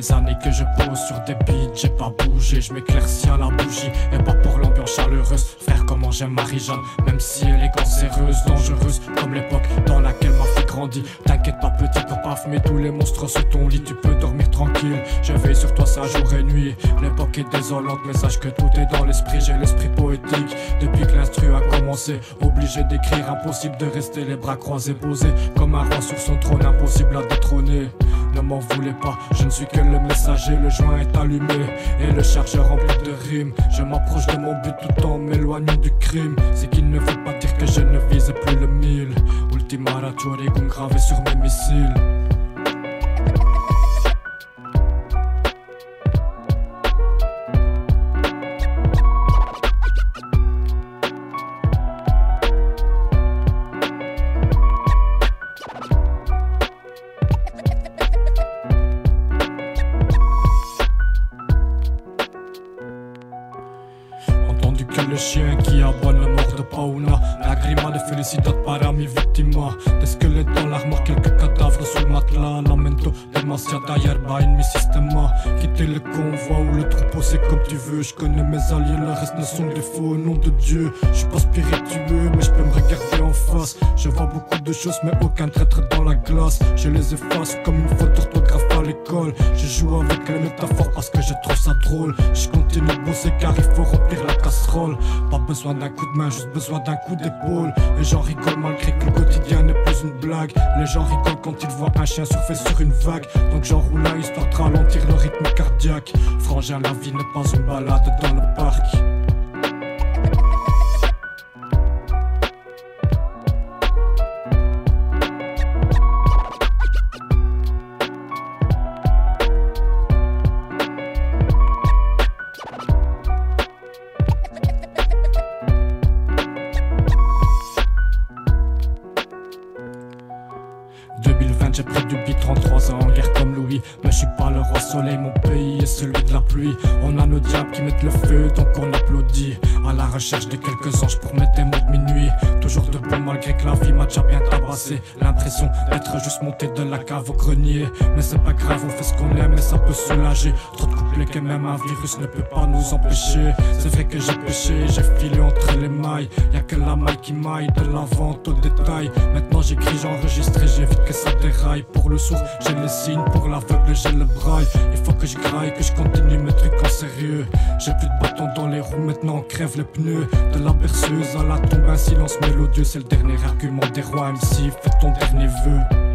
des années que je pose sur des beats, j'ai pas bougé, je à la bougie, et pas pour l'ambiance chaleureuse. Frère, comment j'aime Marie-Jeanne, même si elle est cancéreuse, dangereuse, comme l'époque dans laquelle ma fille grandit. T'inquiète pas, petit, pour pas fumer tous les monstres sous ton lit, tu peux dormir tranquille. Je veille sur toi ça jour et nuit. L'époque est désolante, mais sache que tout est dans l'esprit, j'ai l'esprit poétique. Depuis que l'instru a commencé, obligé d'écrire, impossible de rester les bras croisés, posés comme un roi sur son trône, impossible à détrôner. Ne m'en voulez pas, je ne suis que le messager, le joint est allumé et le chargeur rempli de rimes. Je m'approche de mon but tout en m'éloignant du crime. C'est qu'il ne faut pas dire que je ne vise plus le mille. Ultima ratio gravé sur mes missiles. Que le chien qui aboie la mort de Pauna Lagrima de felicidad para mi víctima Des squelettes dans l'armoire, quelques cadavres sous le matelas Lamento demasiada hierba en mi sistema Quitter le convoi ou le troupeau c'est comme tu veux. Je connais mes alliés, le reste ne sont des faux au nom de Dieu. Je suis pas spiritueux mais je peux me regarder en face. Je vois beaucoup de choses mais aucun traître dans la glace. Je les efface comme une faute joue avec les métaphores parce que je trouve ça drôle Je continue de bosser car il faut remplir la casserole pas besoin d'un coup de main, juste besoin d'un coup d'épaule. Les gens rigolent malgré que le quotidien n'est plus une blague. Les gens rigolent quand ils voient un chien surfer sur une vague. Donc j'enroule là histoire de ralentir le rythme cardiaque. Frangin, la vie n'est pas une balade dans le parc. de 2020 j'ai pris du beat 33 ans en guerre comme Louis. Mais je suis pas le roi soleil mon pays est celui de la pluie. On a nos diables qui mettent le feu donc on applaudit. À la recherche de quelques anges pour mettre des mots de minuit. Toujours debout malgré que la vie m'a déjà bien tabassé. L'impression d'être juste monté de la cave au grenier. Mais c'est pas grave on fait ce qu'on aime et ça peut soulager. Trop de couplets que même un virus ne peut pas nous empêcher. C'est vrai que j'ai péché, j'ai filé entre les mailles. Y'a que la maille qui maille de la vente au détail. Maintenant j'écris, j'enregistre et j'évite que ça déraille Pour le sourd. J'ai les signes, pour l'aveugle j'ai le braille. Il faut que je graille, que je continue mes trucs en sérieux. J'ai plus de bâton dans les roues, maintenant on crève les pneus. De la berceuse à la tombe, un silence mélodieux C'est le dernier argument des rois MC, fais ton dernier vœu